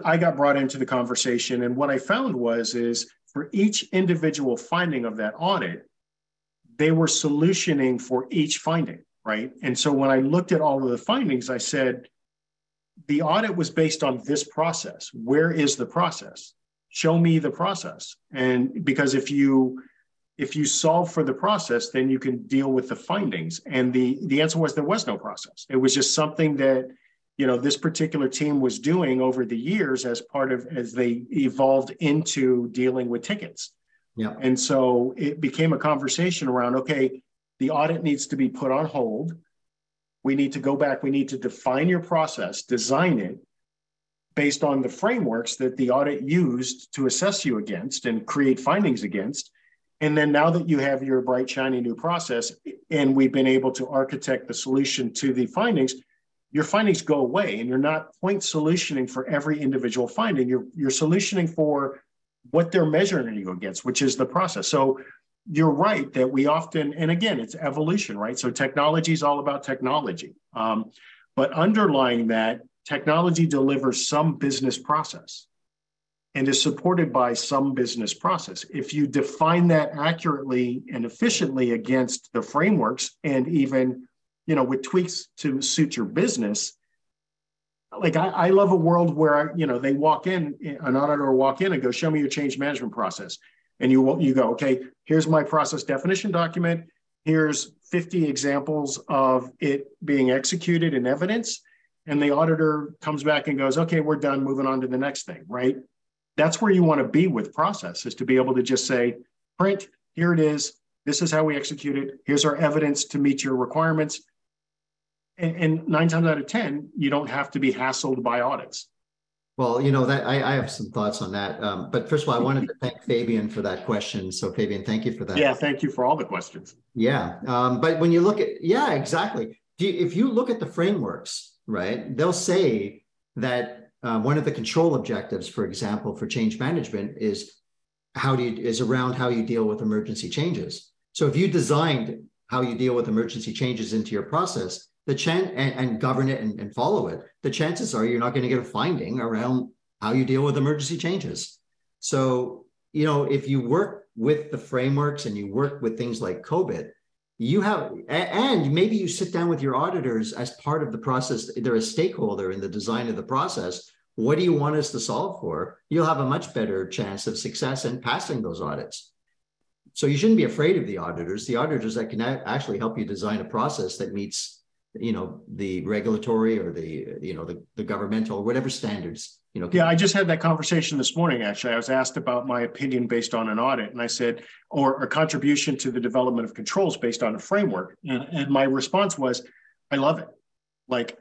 i got brought into the conversation and what i found was is for each individual finding of that audit they were solutioning for each finding right? And so when I looked at all of the findings, I said, the audit was based on this process. Where is the process? Show me the process. And because if you if you solve for the process, then you can deal with the findings. And the the answer was there was no process. It was just something that you know this particular team was doing over the years as part of as they evolved into dealing with tickets. Yeah. And so it became a conversation around okay, the audit needs to be put on hold. We need to go back. We need to define your process, design it based on the frameworks that the audit used to assess you against and create findings against. And then now that you have your bright, shiny new process, and we've been able to architect the solution to the findings, your findings go away and you're not point solutioning for every individual finding. You're, you're solutioning for what they're measuring you against, which is the process. So you're right that we often, and again, it's evolution, right? So technology is all about technology. Um, but underlying that, technology delivers some business process and is supported by some business process. If you define that accurately and efficiently against the frameworks and even, you know, with tweaks to suit your business, like I, I love a world where you know they walk in, an auditor walk in and go, "Show me your change management process," and you you go, "Okay, here's my process definition document. Here's 50 examples of it being executed in evidence." And the auditor comes back and goes, "Okay, we're done. Moving on to the next thing." Right? That's where you want to be with process is to be able to just say, "Print. Here it is. This is how we execute it. Here's our evidence to meet your requirements." and, and nine times out of ten, you don't have to be hassled by audits. Well, you know that I, I have some thoughts on that. Um, but first of all, I wanted to thank Fabian for that question. So Fabian, thank you for that. Yeah, thank you for all the questions. Yeah, um, but when you look at yeah, exactly. You, if you look at the frameworks, right, they'll say that uh, one of the control objectives, for example, for change management is how do you is around how you deal with emergency changes. So if you designed how you deal with emergency changes into your process, the chance and, and, govern it and, and follow it, the chances are you're not going to get a finding around how you deal with emergency changes. So, you know, if you work with the frameworks and you work with things like COBIT, you have, and maybe you sit down with your auditors as part of the process. They're a stakeholder in the design of the process. What do you want us to solve for? You'll have a much better chance of success in passing those audits. So you shouldn't be afraid of the auditors. The auditors that can actually help you design a process that meets you know the regulatory or the you know the, the governmental or whatever standards you know yeah i just had that conversation this morning actually. I was asked about my opinion based on an audit and i said or a contribution to the development of controls based on a framework. And, and my response was i love it. Like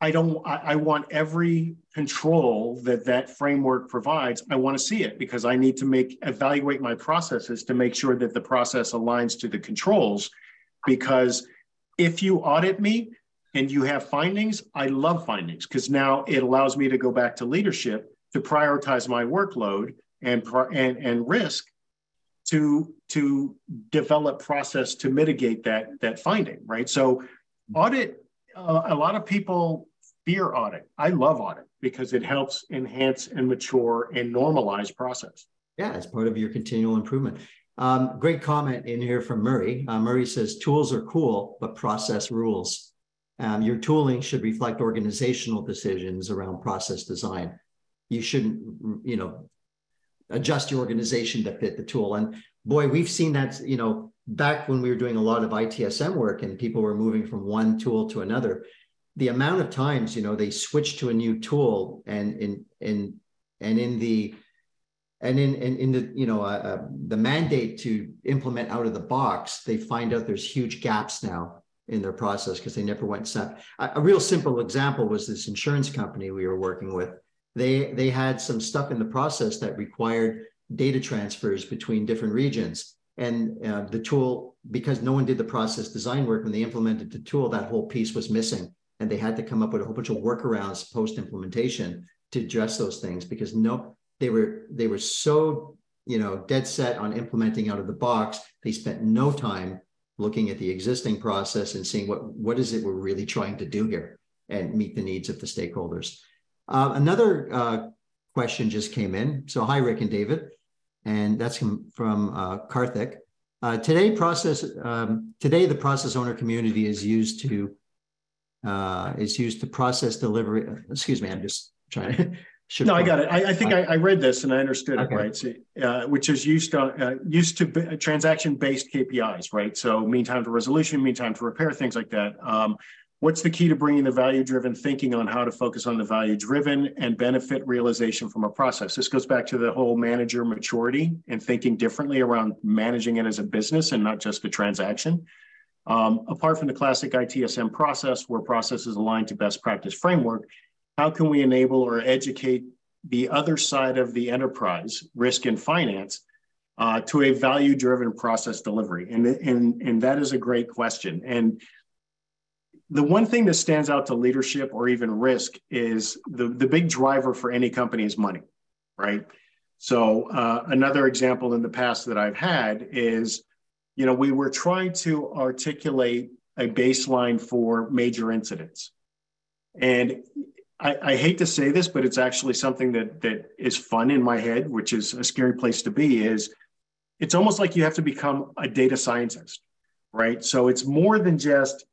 i don't I, I want every control that that framework provides i want to see it because i need to make evaluate my processes to make sure that the process aligns to the controls because if you audit me and you have findings, I love findings because now it allows me to go back to leadership to prioritize my workload and and and risk to to develop process to mitigate that that finding right? So audit uh, a lot of people fear audit. I love audit because it helps enhance and mature and normalize process. Yeah it's part of your continual improvement um, great comment in here from Murray. Uh, Murray says tools are cool, but process rules. Um, your tooling should reflect organizational decisions around process design. You shouldn't, you know, adjust your organization to fit the tool. And boy, we've seen that, you know, back when we were doing a lot of ITSM work and people were moving from one tool to another. The amount of times, you know, they switch to a new tool and in in and in the and in, in, in the you know uh, uh, the mandate to implement out of the box they find out there's huge gaps now in their process because they never went step a, a, real simple example was this insurance company we were working with. They they had some stuff in the process that required data transfers between different regions. And uh, the tool because no one did the process design work when they implemented the tool that whole piece was missing. And they had to come up with a whole bunch of workarounds post implementation to address those things because no they were they were so you know dead set on implementing out of the box they spent no time looking at the existing process and seeing what what is it we're really trying to do here and meet the needs of the stakeholders uh, another uh, question just came in so hi Rik and david and that's from, from uh, karthik Uh, today, process um, today the process owner community is used to uh, is used to process delivery. Excuse me, I'm just trying to. No, I got it. I, I think I, I, read this and I understood okay. it, right? So, uh, which is used to uh, used to be, transaction based KPIs, right? So mean time to resolution, mean time to repair, things like that. Um, what's the key to bringing the value driven thinking on how to focus on the value driven and benefit realization from a process? This goes back to the whole manager maturity and thinking differently around managing it as a business and not just a transaction. Um, apart from the classic ITSM process, where processes aligned to best practice framework, how can we enable or educate the other side of the enterprise, risk and finance, uh, to a value-driven process delivery? And, and, and that is a great question. And the one thing that stands out to leadership or even risk is the, the big driver for any company is money, right? So uh, another example in the past that I've had is you know, we were trying to articulate a baseline for major incidents. And I, I, hate to say this, but it's actually something that that is fun in my head, which is a scary place to be, is it's almost like you have to become a data scientist, right? So it's more than just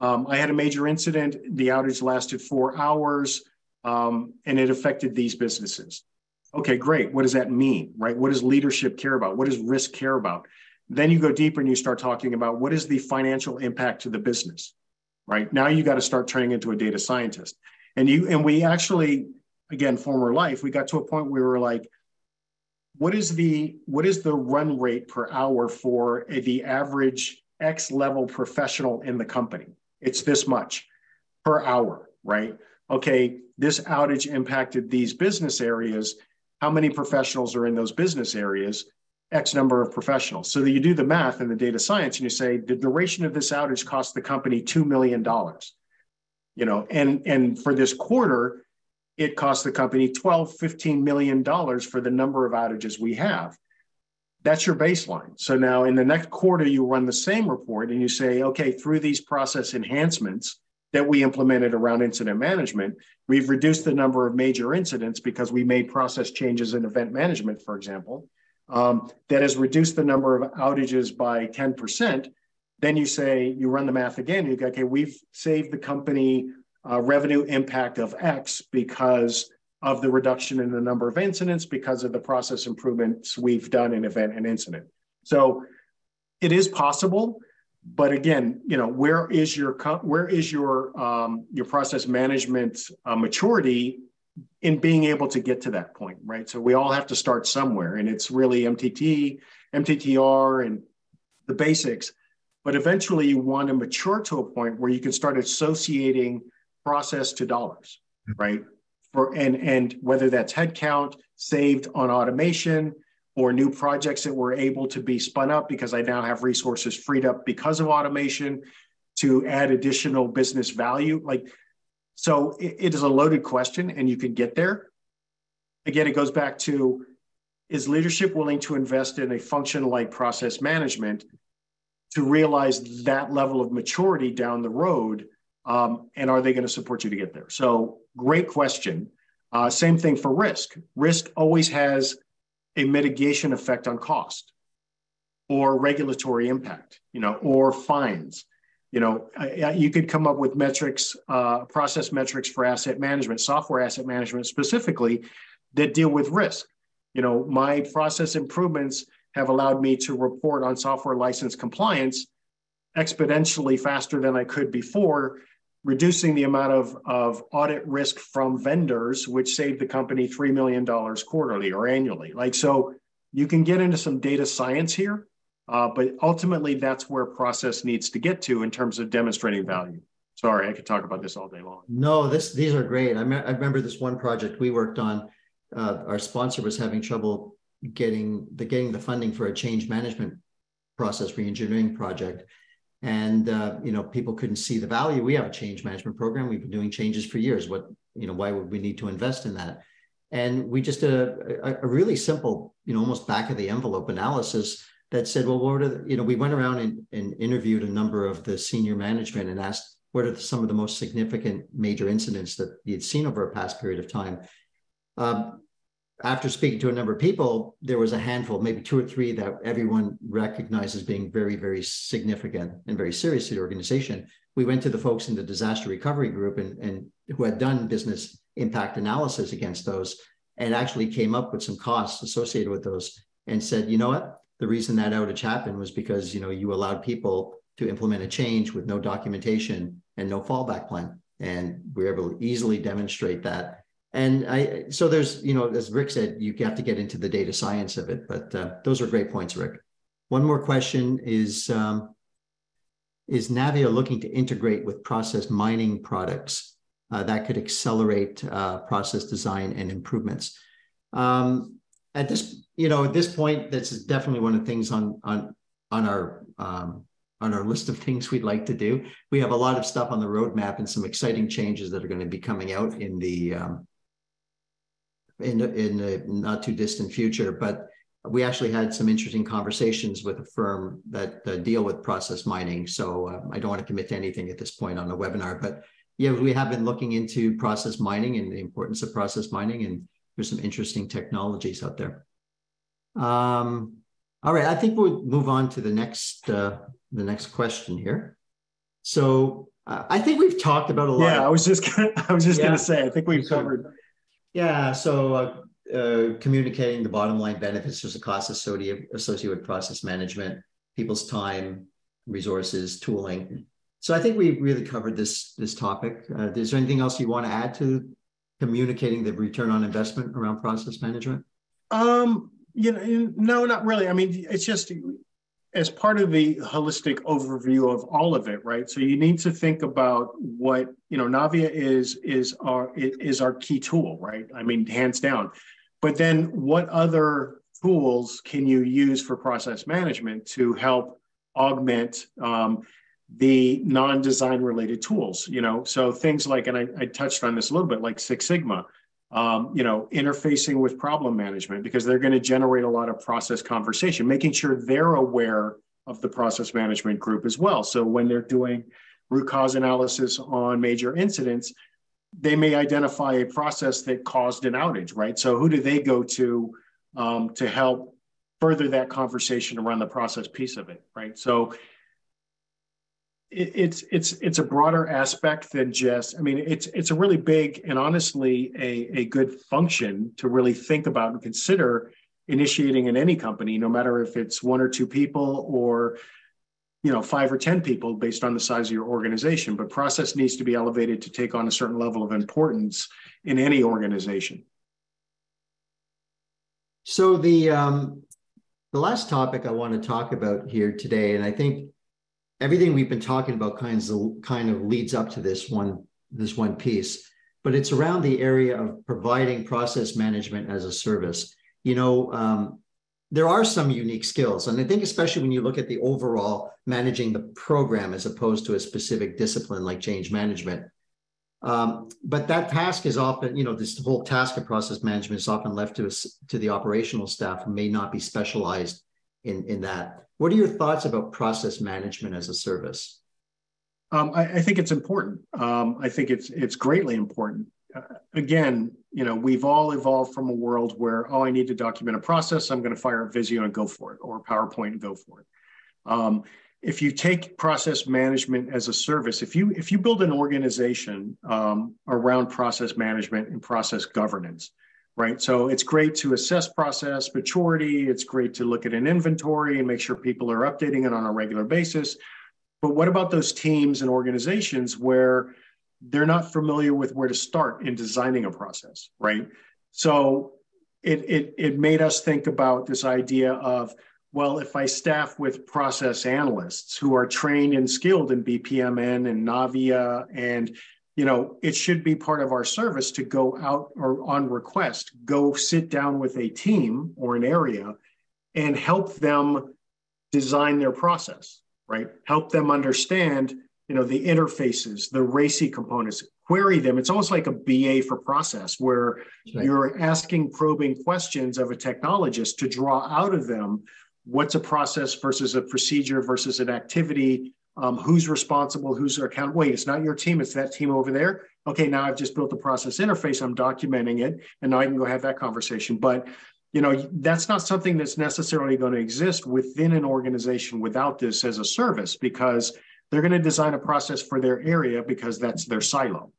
um, I had a major incident, the outage lasted four hours, um, and it affected these businesses. Okay, great. What does that mean, right? What does leadership care about? What does risk care about? Then you go deeper and you start talking about what is the financial impact to the business, right? Now you got to start turning into a data scientist. And you and we actually, again, former life, we got to a point where we were like, what is the what is the run rate per hour for a, the average X level professional in the company? It's this much per hour, right? Okay, this outage impacted these business areas. How many professionals are in those business areas? X number of professionals. So that you do the math in the data science and you say the duration of this outage cost the company $2 million. You know, and and for this quarter, it cost the company 12, 15 million dollars for the number of outages we have. That's your baseline. So now in the next quarter, you run the same report and you say, okay, through these process enhancements that we implemented around incident management, we've reduced the number of major incidents because we made process changes in event management, for example um, that has reduced the number of outages by 10%, then you say, you run the math again, you go, okay, we've saved the company uh, revenue impact of X because of the reduction in the number of incidents, because of the process improvements we've done in event and incident. So it is possible, but again, you know, where is your where is your um, your process management uh, maturity in being able to get to that point, right? So we all have to start somewhere, and it's really MTT, MTTR, and the basics. But eventually, you want to mature to a point where you can start associating process to dollars, mm-hmm. right? For and and whether that's headcount saved on automation or new projects that were able to be spun up because I now have resources freed up because of automation to add additional business value. Like so it, it is a loaded question, and you can get there. Again, it goes back to is leadership willing to invest in a function like process management to realize that level of maturity down the road? Um, and are they going to support you to get there? So, great question. Uh, same thing for risk. Risk always has a mitigation effect on cost or regulatory impact, you know, or fines you know, you could come up with metrics, uh, process metrics for asset management, software asset management specifically, that deal with risk. You know, my process improvements have allowed me to report on software license compliance exponentially faster than I could before, reducing the amount of, of audit risk from vendors, which saved the company $3 million quarterly or annually. Like, so you can get into some data science here uh, but ultimately, that's where process needs to get to in terms of demonstrating value. Sorry, I could talk about this all day long. No, this these are great. I, me- I remember this one project we worked on. Uh, our sponsor was having trouble getting the getting the funding for a change management process reengineering project, and uh, you know people couldn't see the value. We have a change management program. We've been doing changes for years. What you know? Why would we need to invest in that? And we just did a, a, really simple, you know, almost back of the envelope analysis that said, well, what are the, you know, we went around and, and interviewed a number of the senior management and asked what are some of the most significant major incidents that you'd seen over a past period of time. Um, after speaking to a number of people, there was a handful, maybe two or three that everyone recognized as being very, very significant and very serious to the organization. We went to the folks in the disaster recovery group and, and who had done business impact analysis against those and actually came up with some costs associated with those and said, you know what? The reason that outage happened was because you know you allowed people to implement a change with no documentation and no fallback plan. And we we're able to easily demonstrate that and I, so there's, you know, as Rik said, you have to get into the data science of it, but uh, those are great points, Rik. One more question is, um, is Navvia looking to integrate with process mining products uh, that could accelerate uh, process design and improvements? Um, at this, you know, at this point, this is definitely one of the things on on on our um, on our list of things we'd like to do. We have a lot of stuff on the roadmap and some exciting changes that are going to be coming out in the um, in in a not too distant future. But we actually had some interesting conversations with a firm that uh, deal with process mining. So uh, I don't want to commit to anything at this point on the webinar, but yeah, we have been looking into process mining and the importance of process mining, and there's some interesting technologies out there. Um, all right, I think we'll move on to the next uh, the next question here. So uh, I think we've talked about a lot. Yeah, I was just gonna, I was just yeah, going to say I think we've covered yeah, so uh, uh, communicating the bottom line benefits, there's a cost associated, associated with process management, people's time, resources, tooling. So I think we really covered this this topic. Uh, is there anything else you want to add to communicating the return on investment around process management? Um, you know, no, not really. I mean, it's just as part of the holistic overview of all of it, right? So you need to think about what you know. Navvia is is our is our key tool, right? I mean, hands down. But then, what other tools can you use for process management to help augment um, the non-design related tools? You know, so things like, and I, I touched on this a little bit, like Six Sigma um, you know, interfacing with problem management because they're going to generate a lot of process conversation, making sure they're aware of the process management group as well. So when they're doing root cause analysis on major incidents, they may identify a process that caused an outage, right? So who do they go to um, to help further that conversation around the process piece of it, right? So it, it's it's it's a broader aspect than just. I mean, it's it's a really big and honestly a a good function to really think about and consider initiating in any company, no matter if it's one or two people or you know five or ten people based on the size of your organization but process needs to be elevated to take on a certain level of importance in any organization so the um, the last topic i want to talk about here today and i think everything we've been talking about of kind of leads up to this one this one piece but it's around the area of providing process management as a service. You know um, there are some unique skills and i think especially when you look at the overall managing the program as opposed to a specific discipline like change management. Um, but that task is often you know this whole task of process management is often left to us to the operational staff who may not be specialized in in that what are your thoughts about process management as a service? Um, I, I, think it's important. Um, I think it's it's greatly important. Uh, again, you know, we've all evolved from a world where oh, I need to document a process. I'm going to fire a Visio and go for it, or PowerPoint and go for it. Um, if you take process management as a service, if you if you build an organization um, around process management and process governance, right? So it's great to assess process maturity. It's great to look at an inventory and make sure people are updating it on a regular basis. But what about those teams and organizations where they're not familiar with where to start in designing a process, right? So it, it, it made us think about this idea of, well, if I staff with process analysts who are trained and skilled in BPMN and Navvia and you know, it should be part of our service to go out or on request, go sit down with a team or an area and help them design their process, right? Help them understand, you know, the interfaces, the RACI components, query them. It's almost like a BA for process where right. you're asking probing questions of a technologist to draw out of them what's a process versus a procedure versus an activity Um, who's responsible? Who's accountable? Wait, it's not your team. It's that team over there. Okay, now I've just built the process interface. I'm documenting it, and now I can go have that conversation. But you know, that's not something that's necessarily going to exist within an organization without this as a service because they're going to design a process for their area because that's their silo.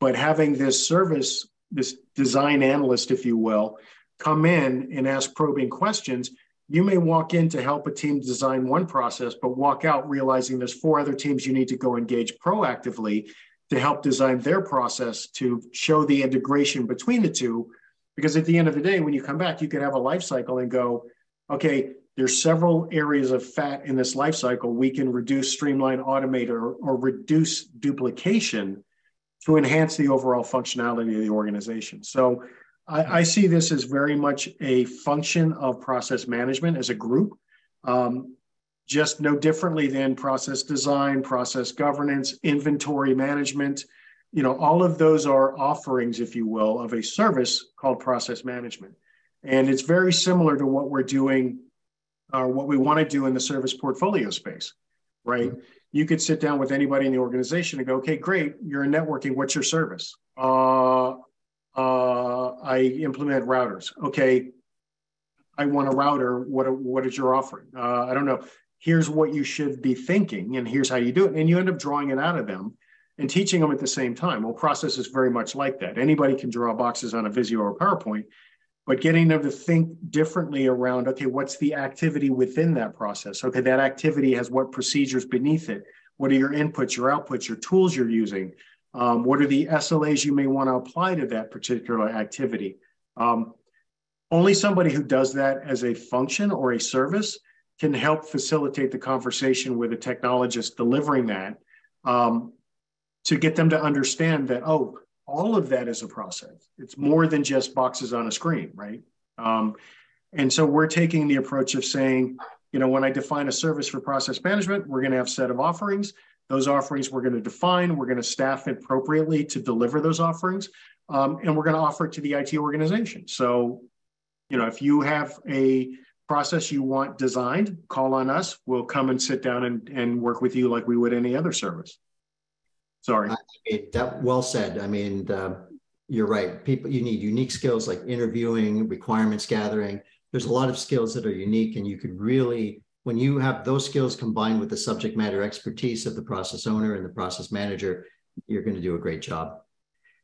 But having this service, this design analyst, if you will, come in and ask probing questions, you may walk in to help a team design one process, but walk out realizing there's four other teams you need to go engage proactively to help design their process to show the integration between the two because at the end of the day, when you come back, you could have a life cycle and go, okay, there's several areas of fat in this life cycle. We can reduce, streamline, automate, or, or reduce duplication to enhance the overall functionality of the organization. So I, I, see this as very much a function of process management as a group, um, just no differently than process design, process governance, inventory management, you know, all of those are offerings, if you will, of a service called process management. And it's very similar to what we're doing or uh, what we want to do in the service portfolio space, right? Mm-hmm. You could sit down with anybody in the organization and go, okay, great, you're in networking. What's your service? Uh, uh, I implement routers. Okay, I want a router. What, what is your offering? Uh, I don't know. Here's what you should be thinking, and here's how you do it. And you end up drawing it out of them and teaching them at the same time. Well, process is very much like that. Anybody can draw boxes on a Visio or PowerPoint, but getting them to think differently around, okay, what's the activity within that process? Okay, that activity has what procedures beneath it? What are your inputs, your outputs, your tools you're using? Um, what are the SLAs you may want to apply to that particular activity? Um, only somebody who does that as a function or a service can help facilitate the conversation with a technologist delivering that um, to get them to understand that, oh, all of that is a process. It's more than just boxes on a screen, right? Um, and so we're taking the approach of saying, you know, when I define a service for process management, we're going to have a set of offerings. Those offerings we're going to define, we're going to staff it appropriately to deliver those offerings, um, and we're going to offer it to the IT organization. So, you know, if you have a process you want designed, call on us. We'll come and sit down and, and work with you like we would any other service. Sorry. I that well said. I mean, uh, you're right. People, you need unique skills like interviewing, requirements gathering. There's a lot of skills that are unique, and you could really, when you have those skills combined with the subject matter expertise of the process owner and the process manager, you're going to do a great job.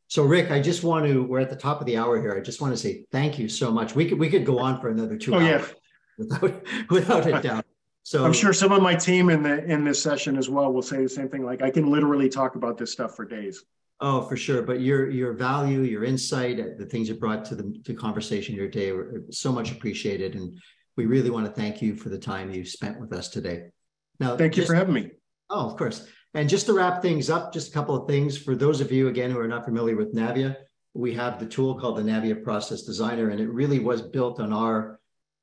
So, Rik, I just want to. We're at the top of the hour here. I just want to say thank you so much. We could we could go on for another two oh, hours yeah. without without a doubt. So I'm sure some of my team in the in this session as well will say the same thing. Like I can literally talk about this stuff for days. Oh, for sure. But your your value, your insight, the things you brought to the to conversation your day were so much appreciated, and we really want to thank you for the time you spent with us today. Now, thank you for having me. Oh, of course. And just to wrap things up, just a couple of things for those of you again who are not familiar with Navvia. We have the tool called the Navvia Process Designer, and it really was built on our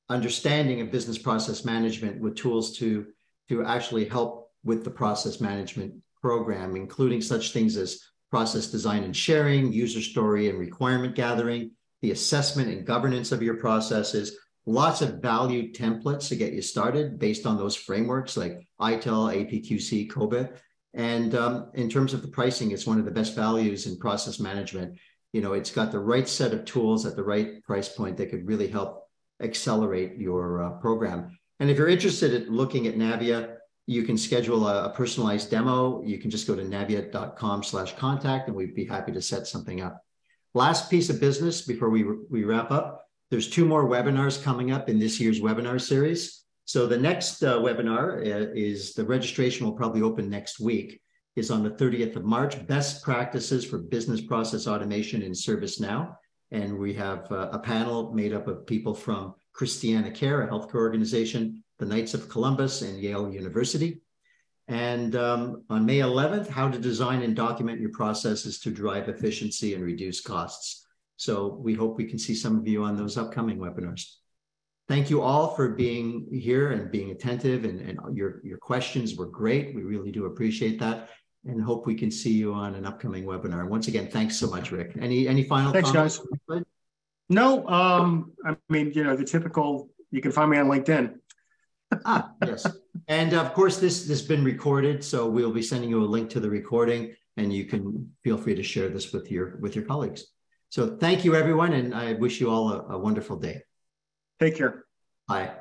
understanding of business process management with tools to, to actually help with the process management program, including such things as process design and sharing, user story and requirement gathering, the assessment and governance of your processes, lots of value templates to get you started based on those frameworks like ITIL, APQC, COBIT. And um, in terms of the pricing, it's one of the best values in process management. You know, it's got the right set of tools at the right price point that could really help accelerate your uh, program. And if you're interested in looking at Navvia, you can schedule a, a personalized demo. You can just go to navvia.com slash contact and we'd be happy to set something up. Last piece of business before we, we wrap up, there's two more webinars coming up in this year's webinar series. So the next uh, webinar uh, is the registration will probably open next week is on the 30th of March, best practices for business process automation in ServiceNow. And we have uh, a panel made up of people from Christiana Care, a healthcare organization, the Knights of Columbus, and Yale University. And um, on May 11th, how to design and document your processes to drive efficiency and reduce costs. So we hope we can see some of you on those upcoming webinars. Thank you all for being here and being attentive and, and your, your questions were great. We really do appreciate that and hope we can see you on an upcoming webinar. And once again, thanks so much, Rik. Any any final thanks, comments? Guys. No, um, I mean, you know, the typical, you can find me on LinkedIn. ah, yes. And of course, this, this has been recorded, so we'll be sending you a link to the recording and you can feel free to share this with your with your colleagues. So thank you, everyone, and I wish you all a, a wonderful day. Take care. Bye.